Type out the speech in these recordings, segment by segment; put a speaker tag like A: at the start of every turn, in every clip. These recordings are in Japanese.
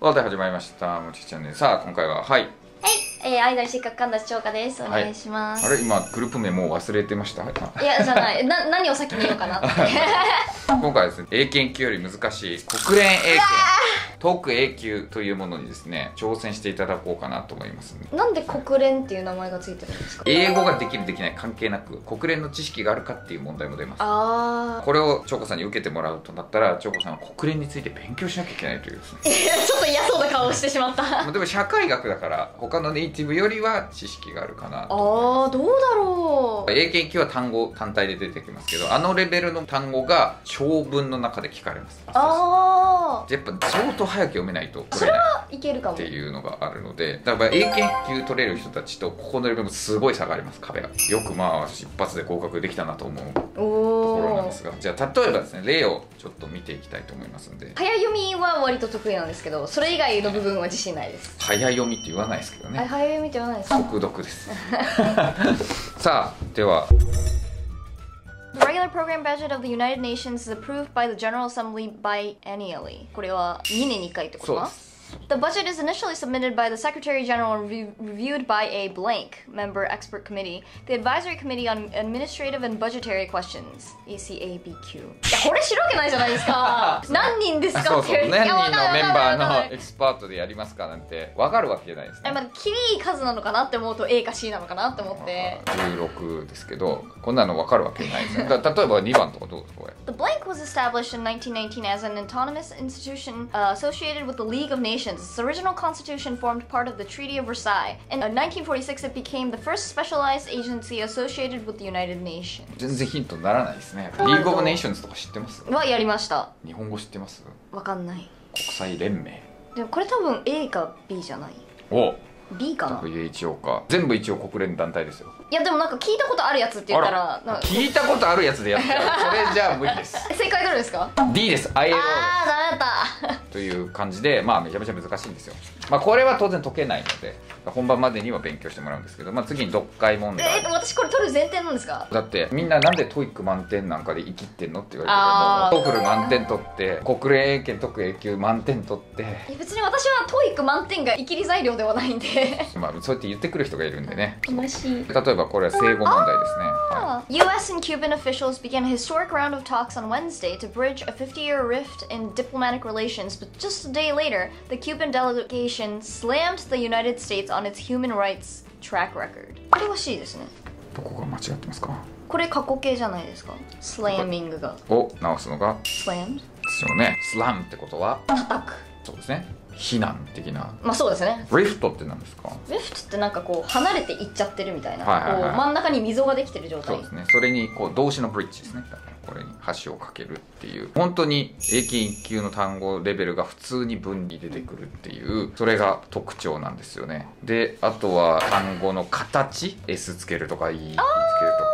A: はいで始まりましたもちチャンネルさあ今回ははい
B: えー、アイドル失格神田翔香です。お願いします。
A: あれ今グループ名もう忘れてました？
B: い、や、じゃない。な、何を先に言おうかなって。
A: 今回はですね英検級より難しい国連英検トーク A 級というものにですね挑戦していただこうかなと思いますね。
B: なんで国連っていう名前がついてるんですか？
A: 英語ができるできない関係なく国連の知識があるかっていう問題も出ます。
B: あ
A: これをチョコさんに受けてもらうとなったらチョコさんは国連について勉強しなきゃいけないというですね。
B: ー。ちょっと嫌そうな顔をしてしまった。
A: でも社会学だから他のネイティブよりは知識があるかなと
B: ー、どうだろう。
A: 英検級は単語単体で出てきますけどあのレベルの単語が長文の中で聞かれます。
B: あ
A: やっぱ相当早く読めないと
B: それー、いけるかも
A: って。いうのがあるのでだから英検級取れる人たちとここのレベルもすごい差があります壁がよくまあ一発で合格できたなと思うところなん。ですがじゃあ例えばですね例をちょっと見ていきたいと思いますんで
B: 早読みは割と得意なんですけど、それ以外の部分は自信ないです。
A: 早読みって言わないですけど
B: あ、
A: ね
B: 早読みって言わないですか？
A: 速読ですさあでは
B: regular program budget of the United Nations is approved by the General Assembly biennially. これは2年に1回ってことか
A: そうです
B: the budget is initially submitted by the Secretary General and re reviewed by a blank member expert committee, the Advisory Committee on Administrative and Budgetary Questions, ACABQ. いやこれ白くないじゃないですか。何人ですか
A: そうそう。何人のメンバーのエキスパートでやりますかなんてわかるわけないですね。
B: まあきりいい数なのかなって思うと A か C なのかなって思って。
A: 16ですけど、こんなのわかるわけないですね。例えば2番とかどうですかこれ。
B: The blank was established in 1919 as an autonomous institution uh, associated with the League of Nations Its original constitution formed part of the Treaty of Versailles. In uh, 1946, it became the first specialized agency associated with the United Nations.
A: 全然ヒントにならないですね。リーグオブネーションズとか知ってます？
B: はやりました。
A: 日本語知ってます？
B: わかんない。
A: 国際連盟。
B: でもこれ多分 A か B じゃない？
A: お
B: ！B かな
A: ？WHO か。全部一応国連団体ですよ。
B: いやでもなんか聞いたことあるやつって言ったら
A: 聞いたことあるやつでやっちゃう。それじゃあ無理です。
B: 正解どれですか
A: ？D です。ILO
B: あーダメだった
A: という感じでまあめちゃめちゃ難しいんですよ。まあこれは当然解けないので本番までには勉強してもらうんですけどまあ次に読解問題。
B: えー、私これ取る前提なんですか？
A: だってみんななんで TOEIC 満点なんかでイキってんのって言われて TOEFL 満点取って国連英検特 A 級満点取って
B: 別に私は TOEIC 満点が生きり材料ではないんで。
A: まあそうやって言ってくる人がいるんでね。
B: 嬉しい
A: 例えばこれは正語問題ですね、は
B: U.S. and Cuban officials began a historic round of talks on Wednesday to bridge a 50 year rift in diplomatic relations, but just a day later, the Cuban delegation slammed the United States on its human rights track record. これは C ですね。
A: い、どこが間違ってますか？
B: これ過去形じゃないですか。スラミングが。
A: を直すのが
B: ？Slammed?
A: ですよねスラムってことは？
B: 叩く。
A: そうですね非難的な
B: まあそうですね。
A: リフトって何ですか
B: ？Rift ってなんかこう離れていっちゃってるみたいな。
A: はいはいはい
B: こう真ん中に溝ができてる状態
A: そうで。すねそれにこう動詞のブリッジですねこれに橋をかけるっていう。本当に英検1級の単語レベルが普通に分離で出てくるっていうそれが特徴なんですよね。であとは単語の形 S つけるとか E つけると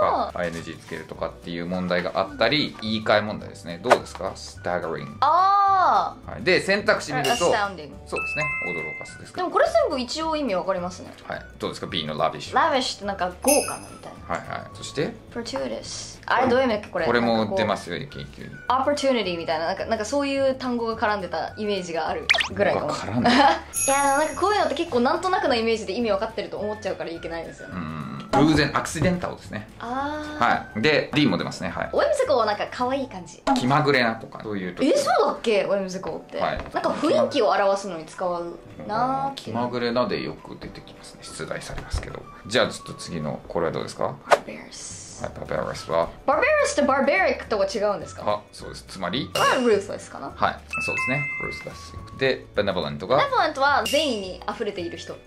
A: か ING つけるとかっていう問題があったり言い換え問題ですね。どうですか？Staggering、
B: あ
A: はい、で選択肢見
B: あ
A: ると。そうですね。驚かすですけど。
B: でもこれ全部一応意味わかりますね。
A: はい。どうですか？B の lavish
B: ラビッシュってなんか豪華なみたいな。
A: はいはい。そして
B: ？Fortuitous あれどういう意味だっけ？これ。
A: これも出ますよ英検1級に。
B: Opportunity みたいな。なんかなんかそういう単語が絡んでたイメージがあるぐらいかもい
A: 絡んでる。
B: やなんかこういうのって結構なんとなくのイメージで意味分かってると思っちゃうからいけないですよね、
A: うん偶然アクシデンタルですね。
B: ああ
A: はい。で D も出ますね。はい。
B: おえむせこはなんか可愛い感じ？
A: 気まぐれなとか。そういうと
B: えそうだっけ？おえむせこって、
A: はい。
B: なんか雰囲気を表すのに使うな
A: 気まぐれ。なでよく出てきますね。出題されますけど。じゃあちょっと次のこれはどうですか？はいペラスは。
B: Barbarous って barbaric とは違うんですか？
A: あそうです。つまり？
B: これは ruthless かな？
A: はい。そうですね。ルースで benevolent が？はい
B: benevolent は善意に溢れている人。
A: はい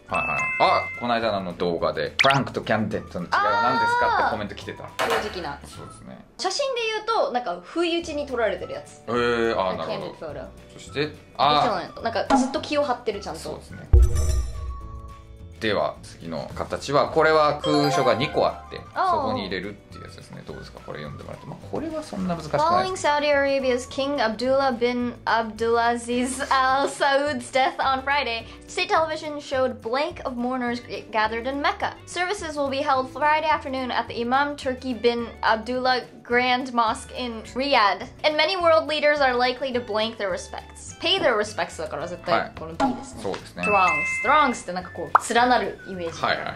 A: あこの間のあの動画でフランクとキャンデットの違いは何ですかってコメント来てた。
B: 正直な。
A: そうですね。
B: 写真で言うとなんか不意打ちに撮られてるやつ。
A: えー、あーなるほど。そしてあ
B: のなんかずっと気を張ってるちゃんと。
A: そうですねでは次の形はこれは空所が2個あってそこに入れるっていうやつですねどうですかこれ読んでもらって、まあ、これはそんな難しくない
B: Following Saudi Arabia's King Abdullah bin Abdulaziz Al Saud's death on Friday, state television showed blank of mourners gathered in Mecca. Services will be held Friday afternoon at the Imam Turki bin Abdullah Grand Mosque in Riyadh, and many world leaders are likely to blank their respects. Pay their respects だから絶
A: はい。
B: 対この B ですね、
A: そうですね。
B: Throngs throngs ってなんかこう連なるイメージ、
A: はいはいはい。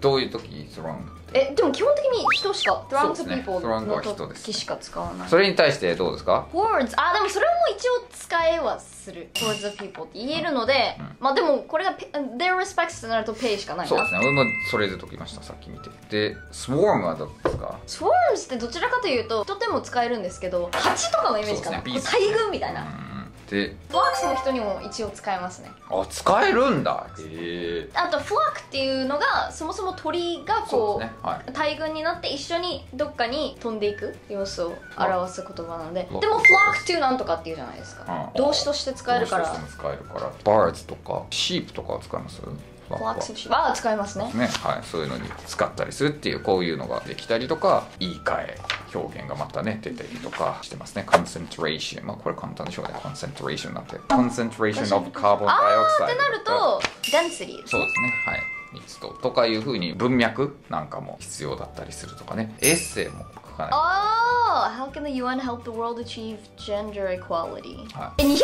A: どういう時 throng
B: えでも基本的に人しか throngs people の時しか使わない。
A: それに対してどうですか
B: ？Words あでもそれも一応使えはする。Words of people って言えるので、まあでもこれが their respects ってなると pay しかないな。
A: そうですね。俺もそれで解きました。さっき見て。で swarm はどうですか
B: ？Swarms ってどちらかというと人でも使えるんですけど蜂とかのイメージかな、
A: ね。
B: 大群みたいな、
A: うんで
B: flocks の人にも一応使えますね。
A: あ使えるんだ。へえ。
B: あと flock っていうのがそもそも鳥がこう
A: ね。はい。
B: 大群になって一緒にどっかに飛んでいく様子を表す言葉なので。でも
A: flock
B: flock to なんとかっていうじゃないですか。
A: うん。
B: 動詞として使えるから。
A: 動詞としても使えるから。birds とか。sheep とかは使います？
B: Flocks of sheep ああ使えますね。
A: ね。はい、そういうのに使ったりするっていうこういうのができたりとか言い換え表現がまたね出たりとかしてますね。concentration まあこれ簡単でしょうね。concentration なんて。concentration of carbon
B: あー
A: dioxide
B: ってなると density
A: そうですね。はい。密度とかいうふうに文脈なんかも必要だったりするとかね。エッセイも書かない
B: ああ How can the UN help the world achieve gender equality?
A: は
B: え 200?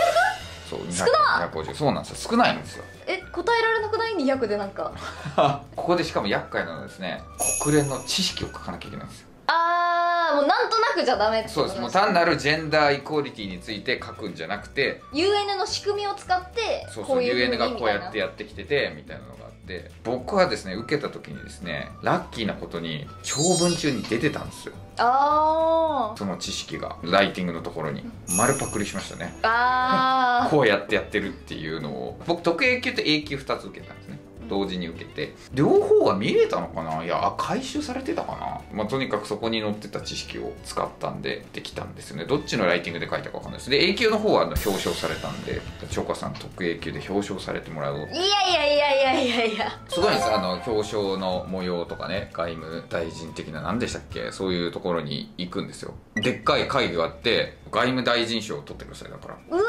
A: そう
B: 少な
A: 250そうなんですよ。少ないんですよ。
B: え答えられなくない？200でなんか。
A: ここでしかも厄介なのはですね国連の知識を書かなきゃいけないんですよ。
B: ああもうなんとなくじゃダメってこと
A: そうです。もう単なるジェンダーイコーリティについて書くんじゃなくて
B: UN の仕組みを使って
A: そうそう UN
B: に
A: がこうやってやってきててみたいなのがあって僕はですね受けた時にですねラッキーなことに長文中に出てたんですよ。
B: なあー。
A: その知識がライティングのところに。丸パクリしましたね。
B: あー。
A: こうやってやってるっていうのを。僕特 A 級と A 級2つ受けたんですね。同時に受けて。両方が見れたのかな？いやあ回収されてたかな、まあ、とにかくそこに載ってた知識を使ったんでできたんですよね。どっちのライティングで書いたかわかんないです。で A 級の方は表彰されたんで長華さん特 A 級で表彰されてもらう。
B: いやいやいやいやいやいや。
A: すごいんですあの表彰の模様とかね外務大臣的な何でしたっけ？そういうところに行くんですよ。でっかい会議があって外務大臣賞を取ってくださいだから。
B: うわ。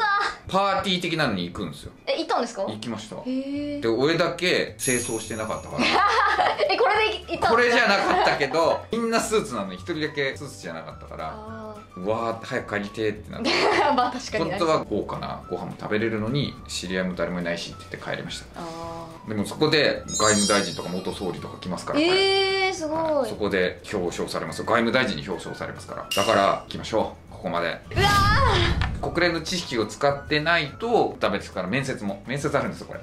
A: パーティー的なのに行くんですよ。
B: え行ったんですか？
A: 行きました。で俺だけ清掃してなかったから。
B: えこれで行った
A: これじゃなかったけどみんなスーツなのに一人だけスーツじゃなかったから
B: あ
A: うわー早く帰りてーってなって。
B: ー まあ確かに
A: 本当は豪華なご飯も食べれるのに知り合いも誰もいないしって言って帰りました。
B: あ
A: でもそこで外務大臣とか元総理とか来ますから。
B: ー
A: これ
B: えー、すご
A: はい。いそこで表彰されます。よ外務大臣に表彰されますから。だから行きましょう。ここまで。
B: うわ
A: 国連の知識を使ってないとダメですから面接も。面接あるんですよこれ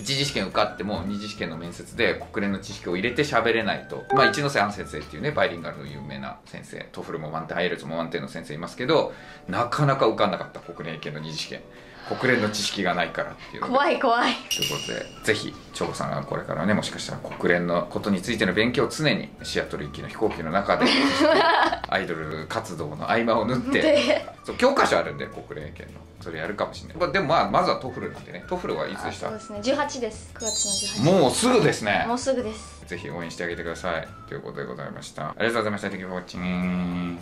A: 一次試験受かっても二次試験の面接で国連の知識を入れて喋れないと、まあ、一ノ瀬杏先生っていうねバイリンガルの有名な先生。 TOEFL も満点 IELTS も満点の先生いますけどなかなか受かんなかった国連英検の二次試験。国連の知識がないからっていう
B: 怖い怖い。
A: ということでぜひ長子さんがこれからねもしかしたら国連のことについての勉強を常にシアトル行きの飛行機の中で アイドル活動の合間を縫って
B: で。
A: そう教科書あるんで国連英検のそれやるかもしれない。まあでもまあまずは TOEFL なんでね。 TOEFL はいつでした？
B: そうですね。18です。9月の18
A: もうすぐですね。
B: もうすぐです。
A: ぜひ応援してあげてください。ということでございました。ありがとうございました。Thank you for watching